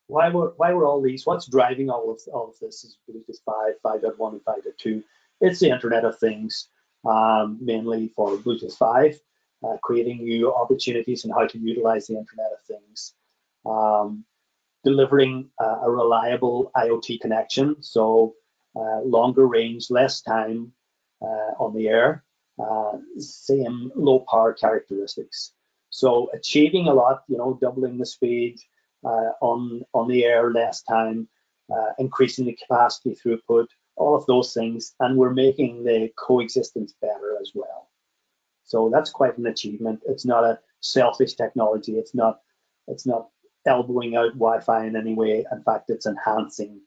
Why were why were all these? What's driving all of all of this? Is Bluetooth 5, 5.1, and 5.2? It's the Internet of Things, um, mainly for Bluetooth 5, uh, creating new opportunities and how to utilize the Internet of Things. Um, delivering uh, a reliable IoT connection, so uh, longer range, less time uh, on the air, uh, same low power characteristics. So achieving a lot, you know, doubling the speed uh, on on the air, less time, increasing the capacity throughput, all of those things, and we're making the coexistence better as well. So that's quite an achievement. It's not a selfish technology. It's not it's not elbowing out Wi-Fi in any way. In fact, it's enhancing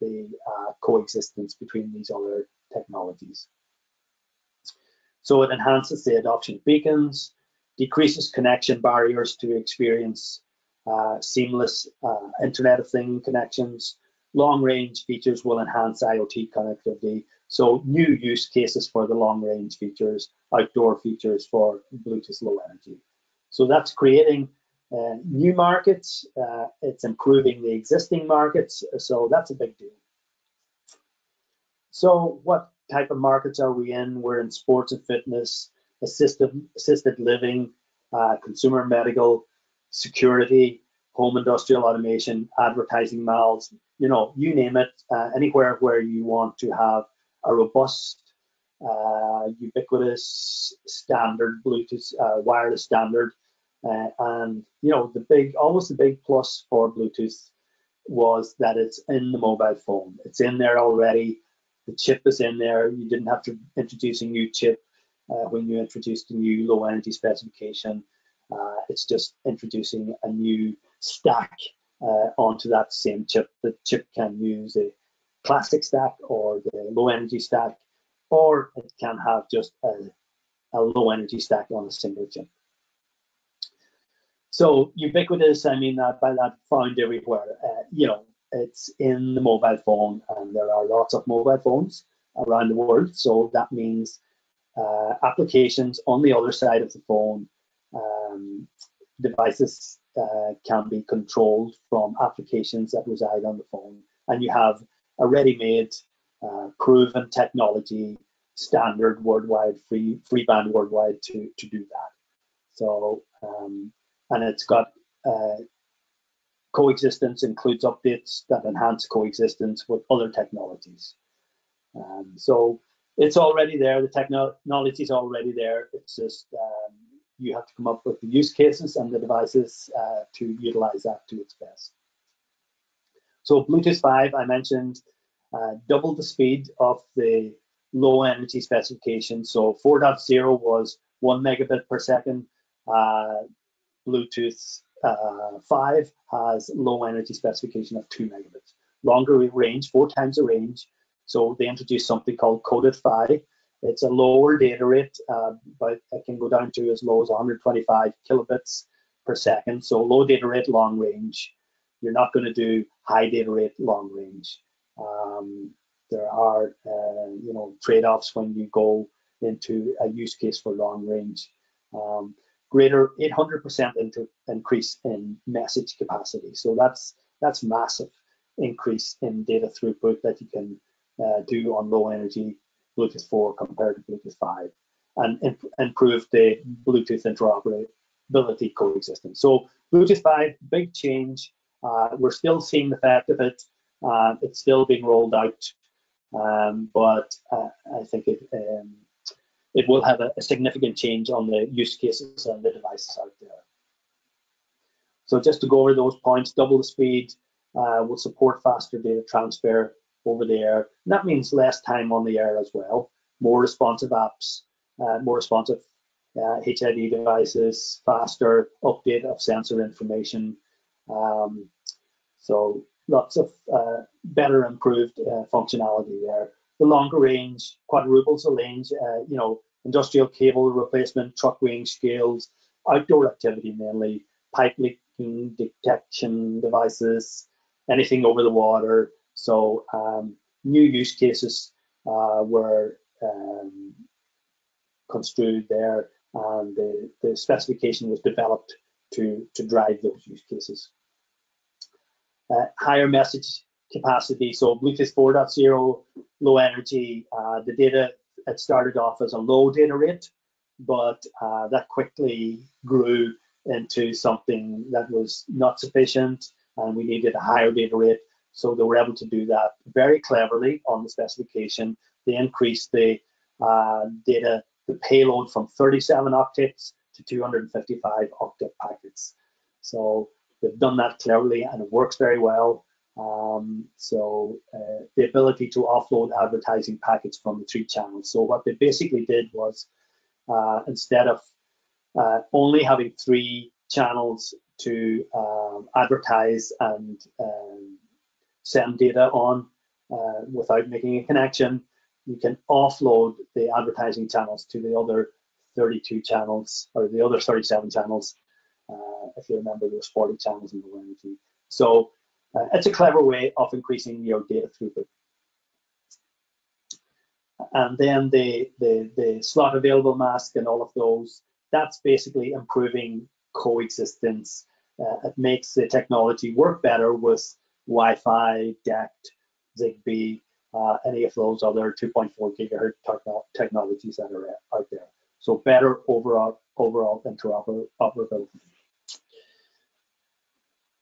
the uh, coexistence between these other technologies. So it enhances the adoption of beacons, decreases connection barriers to experience uh, seamless uh, Internet of Things connections. Long range features will enhance IoT connectivity. So new use cases for the long range features, outdoor features for Bluetooth Low Energy. So that's creating uh, new markets. Uh, it's improving the existing markets. So that's a big deal. So what type of markets are we in? We're in sports and fitness, assisted, assisted living, uh, consumer medical, security, home industrial automation, advertising malls, you know, you name it, uh, anywhere where you want to have a robust, uh, ubiquitous standard Bluetooth uh, wireless standard. Uh, and, you know, the big, almost the big plus for Bluetooth was that it's in the mobile phone. It's in there already. The chip is in there. You didn't have to introduce a new chip uh, when you introduced a new low energy specification. Uh, it's just introducing a new stack uh, onto that same chip. The chip can use a classic stack or the low energy stack, or it can have just a, a low energy stack on a single chip. So ubiquitous, I mean that by that found everywhere. Uh, you know, it's in the mobile phone, and there are lots of mobile phones around the world. So that means uh, applications on the other side of the phone, um, devices uh, can be controlled from applications that reside on the phone, and you have a ready-made, uh, proven technology standard worldwide, free free band worldwide to to do that. So um, and it's got uh, coexistence includes updates that enhance coexistence with other technologies. Um, so it's already there. The technology is already there. It's just um, you have to come up with the use cases and the devices uh, to utilize that to its best. So Bluetooth 5, I mentioned, uh, double the speed of the low energy specification. So 4.0 was one megabit per second. Uh, Bluetooth uh, 5 has low energy specification of 2 megabits. Longer range, four times the range. So they introduced something called coded PHY. It's a lower data rate, uh, but it can go down to as low as 125 kilobits per second. So low data rate, long range. You're not going to do high data rate, long range. Um, there are, uh, you know, trade-offs when you go into a use case for long range. Um, greater 800% into increase in message capacity. So that's that's massive increase in data throughput that you can uh, do on low energy Bluetooth 4 compared to Bluetooth 5 and imp improve the Bluetooth interoperability coexistence. So Bluetooth 5, big change. Uh, we're still seeing the effect of it. Uh, it's still being rolled out, um, but uh, I think it um, it will have a, a, significant change on the use cases and the devices out there. So just to go over those points, double the speed uh, will support faster data transfer over the air. And that means less time on the air as well, more responsive apps, uh, more responsive uh, HID devices, faster update of sensor information. Um, so lots of uh, better improved uh, functionality there. The longer range, quadruples the range, uh, you know, industrial cable replacement, truck weighing scales, outdoor activity mainly, pipe leaking detection devices, anything over the water. So um, new use cases uh, where um, construed there, and the, the specification was developed to, to drive those use cases. Uh, higher message capacity, so Bluetooth 4.0, low energy, uh, the data, it started off as a low data rate, but uh, that quickly grew into something that was not sufficient and we needed a higher data rate. So they were able to do that very cleverly on the specification. They increased the uh, data, the payload from 37 octets to 255 octet packets. So they've done that cleverly and it works very well. Um, so uh, the ability to offload advertising packets from the three channels. So what they basically did was uh, instead of uh, only having three channels to um, advertise and um, send data on uh, without making a connection, you can offload the advertising channels to the other 32 channels or the other 37 channels. Uh, if you remember, there's 40 channels in the warranty. So uh, it's a clever way of increasing your data throughput. And then the, the, the slot available mask and all of those, that's basically improving coexistence. Uh, it makes the technology work better with Wi-Fi, DECT, ZigBee, uh, any of those other 2.4 gigahertz technologies that are out there. So better overall overall interoperability.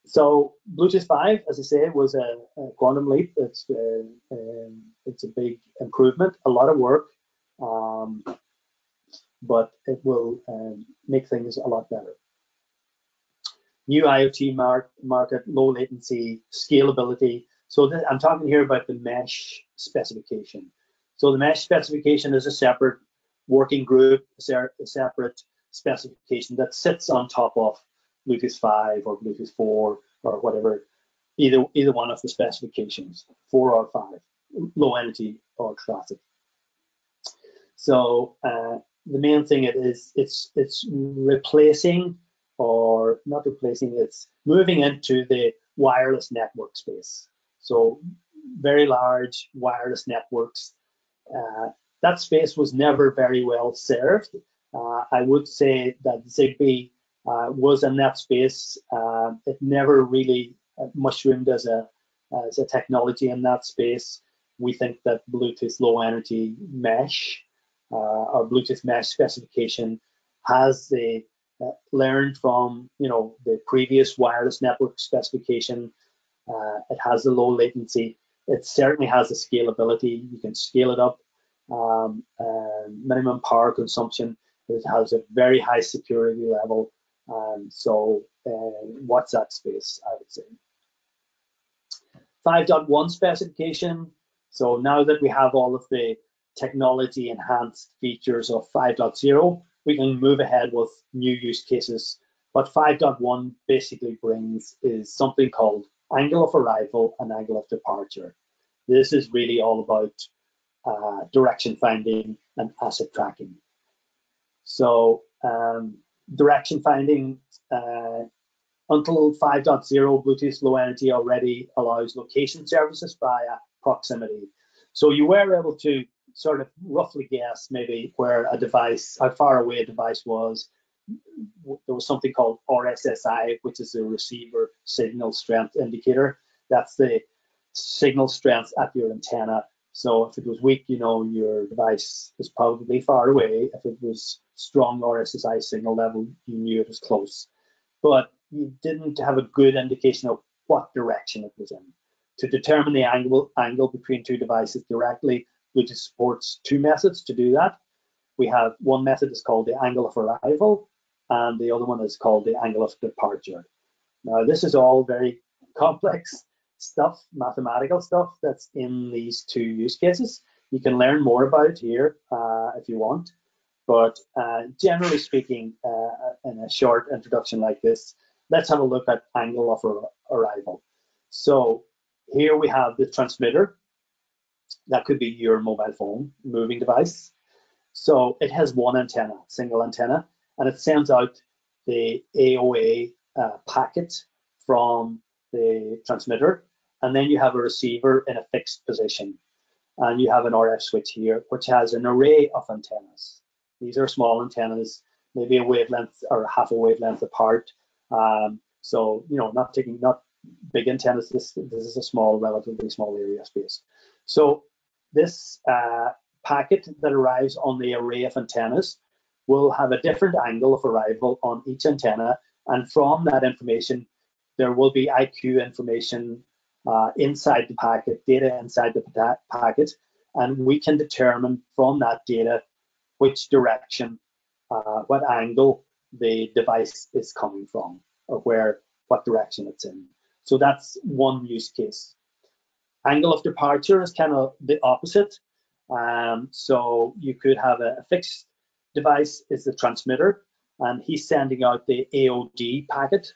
So Bluetooth 5, as I say, was a, a quantum leap. It's uh, um, it's a big improvement, a lot of work, um, but it will um, make things a lot better. New IoT mar market, low latency, scalability. So I'm talking here about the mesh specification. So the mesh specification is a separate working group, a separate specification that sits on top of Bluetooth 5 or Bluetooth 4 or whatever, either either one of the specifications, 4 or 5, low energy or classic. So uh, the main thing it is it's it's replacing or not replacing, it's moving into the wireless network space. So very large wireless networks. Uh, that space was never very well served. Uh, I would say that ZigBee was in that space. Uh, it never really uh, mushroomed as a as a technology in that space. We think that Bluetooth Low Energy Mesh uh, or Bluetooth Mesh specification has the uh, learned from you know the previous wireless network specification. Uh, it has the low latency. It certainly has the scalability. You can scale it up. Um, minimum power consumption. It has a very high security level. Um, so what's that space, I would say. 5.1 specification. So now that we have all of the technology enhanced features of 5.0, we can move ahead with new use cases. What 5.1 basically brings is something called angle of arrival and angle of departure. This is really all about uh, direction finding and asset tracking. So um, direction finding uh, until 5.0 Bluetooth Low Energy already allows location services via proximity. So you were able to sort of roughly guess maybe where a device, how far away a device was. There was something called RSSI, which is a receiver signal strength indicator. That's the signal strength at your antenna. So if it was weak, you know your device was probably far away. If it was strong RSSI signal level, you knew it was close. But you didn't have a good indication of what direction it was in. To determine the angle, angle between two devices directly, Bluetooth supports two methods to do that. We have one method is called the angle of arrival, and the other one is called the angle of departure. Now, this is all very complex stuff, mathematical stuff that's in these two use cases. You can learn more about here uh, if you want, but uh, generally speaking, uh, in a short introduction like this, let's have a look at angle of arrival. So here we have the transmitter, that could be your mobile phone moving device. So it has one antenna, single antenna, and it sends out the AOA uh, packet from the transmitter. And then you have a receiver in a fixed position. And you have an RF switch here, which has an array of antennas. These are small antennas, maybe a wavelength or half a wavelength apart. Um, so you know, not taking not big antennas. This this is a small, relatively small area space. So this uh, packet that arrives on the array of antennas will have a different angle of arrival on each antenna, and from that information, there will be IQ information uh, inside the packet, data inside the packet, and we can determine from that data which direction, uh, what angle the device is coming from, or where, what direction it's in. So that's one use case. Angle of departure is kind of the opposite. Um, so you could have a, a fixed device is the transmitter, and he's sending out the AOD packet,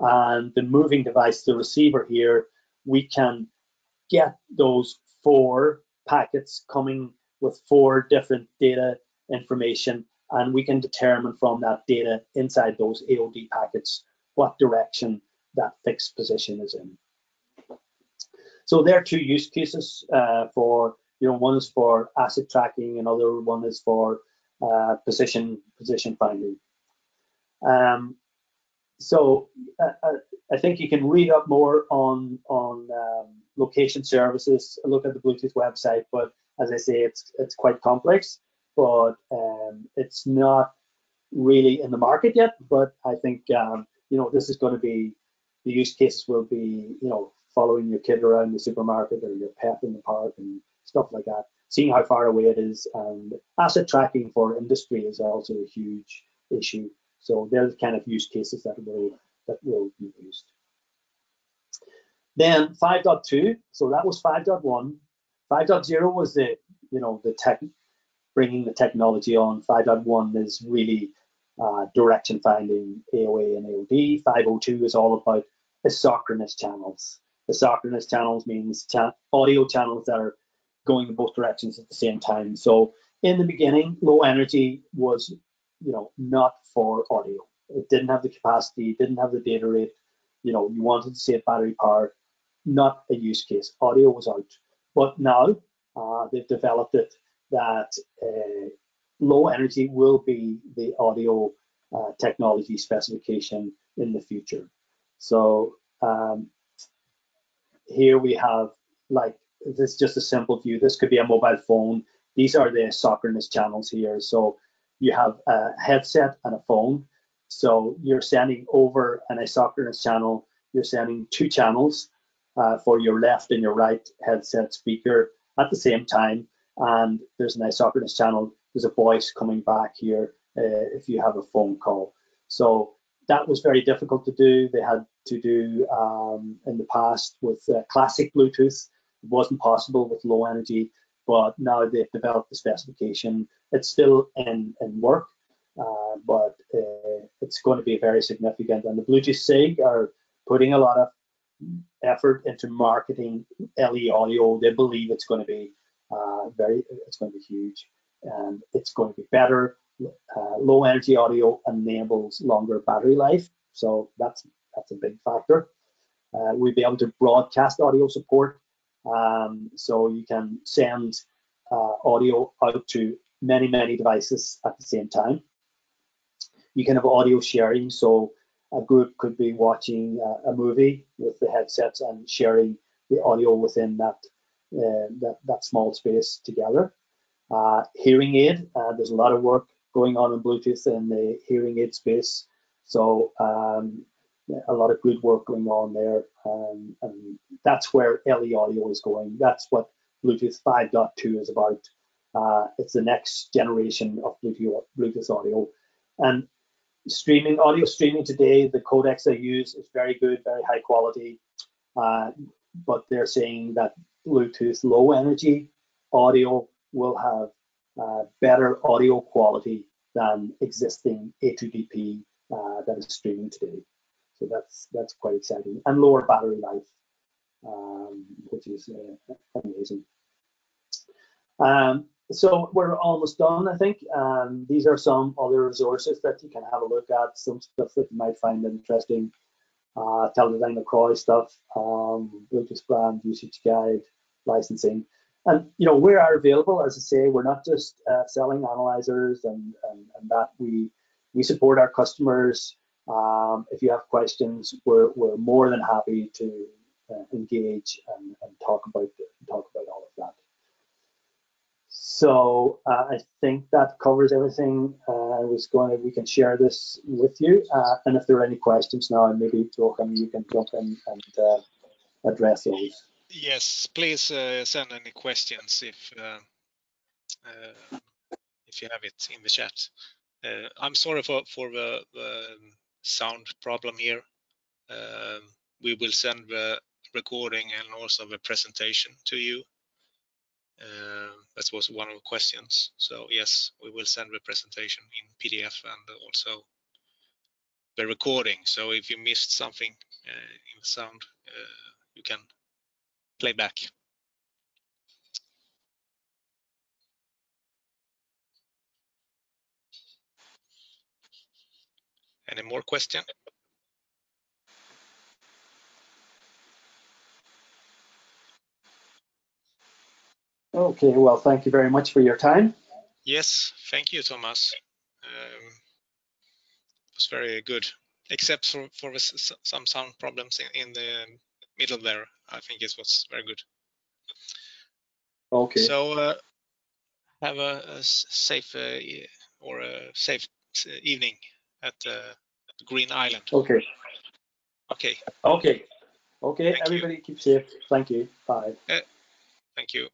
and the moving device, the receiver here, we can get those four packets coming with four different data information and we can determine from that data inside those AOD packets what direction that fixed position is in. So there are two use cases uh, for, you know, one is for asset tracking, another one is for uh, position position finding. Um, so uh, uh I think you can read up more on on um, location services, look at the Bluetooth website, but as I say, it's it's quite complex, but um, it's not really in the market yet. But I think um, you know this is going to be the use cases will be you know following your kid around the supermarket or your pet in the park and stuff like that, seeing how far away it is, and asset tracking for industry is also a huge issue. So there's kind of use cases that will that will be used. Then 5.2, so that was 5.1. 5.0 was the, you know, the tech, bringing the technology on. 5.1 is really uh, direction finding AOA and AOD. 502 is all about isochronous channels. Isochronous channels means cha audio channels that are going in both directions at the same time. So in the beginning, low energy was, you know, not for audio. It didn't have the capacity, didn't have the data rate. You know, you wanted to save battery power not a use case. Audio was out. But now uh, they've developed it that uh, low energy will be the audio uh, technology specification in the future. So um, here we have like this is just a simple view. This could be a mobile phone. These are the synchronous channels here. So you have a headset and a phone. So you're sending over an isochronous channel. You're sending two channels uh, for your left and your right headset speaker at the same time. And there's an isochronous channel. There's a voice coming back here uh, if you have a phone call. So that was very difficult to do. They had to do um, in the past with uh, classic Bluetooth. It wasn't possible with low energy, but now they've developed the specification. It's still in, in work, uh, but uh, it's going to be very significant. And the Bluetooth SIG are putting a lot of effort into marketing LE audio. They believe it's going to be uh, very, it's going to be huge, and it's going to be better. Uh, low energy audio enables longer battery life, so that's that's a big factor. Uh, we'll be able to broadcast audio support, um, so you can send uh, audio out to many many devices at the same time. You can have audio sharing, so a group could be watching a, a movie with the headsets and sharing the audio within that uh, that, that small space together. Uh, hearing aid, uh, there's a lot of work going on in Bluetooth in the hearing aid space. So um, a lot of good work going on there. Um, and that's where LE audio is going. That's what Bluetooth 5.2 is about. Uh, it's the next generation of Bluetooth, Bluetooth audio. And streaming, audio streaming today, the codecs they use is very good, very high quality, uh, but they're saying that Bluetooth low energy audio will have uh, better audio quality than existing A2DP uh, that is streaming today. So that's that's quite exciting and lower battery life, um, which is uh, amazing. Um, so we're almost done, I think. Um, these are some other resources that you can have a look at, some stuff that you might find interesting. Uh, Teledyne LeCroy stuff, um, Bluetooth brand, usage guide, licensing. and you know we are available as i say we're not just uh, selling analyzers and, and, and that we we support our customers um, if you have questions we're, we're more than happy to uh, engage and, and talk about talk about all of that so uh, I think that covers everything. Uh, I was going to, we can share this with you. Uh, and if there are any questions now, maybe Joachim, you can jump in and uh, address those. Yes, please uh, send any questions if uh, if you have it in the chat. I'm sorry for, for the, the sound problem here. Um, we will send the recording and also the presentation to you uh, that was one of the questions. So yes, we will send the presentation in PDF and also the recording. So if you missed something uh, in the sound, uh, you can play back. Any more question? Okay, well, thank you very much for your time. Yes, thank you, Thomas. Um, it was very good, except for, for some sound problems in, in, the middle there. I think it was very good. Okay. So uh, have a, a safe uh, or a safe evening at uh, Green Island. Okay. Okay. Okay. Okay. Thank Everybody you. keep safe. Thank you. Bye. Uh, thank you.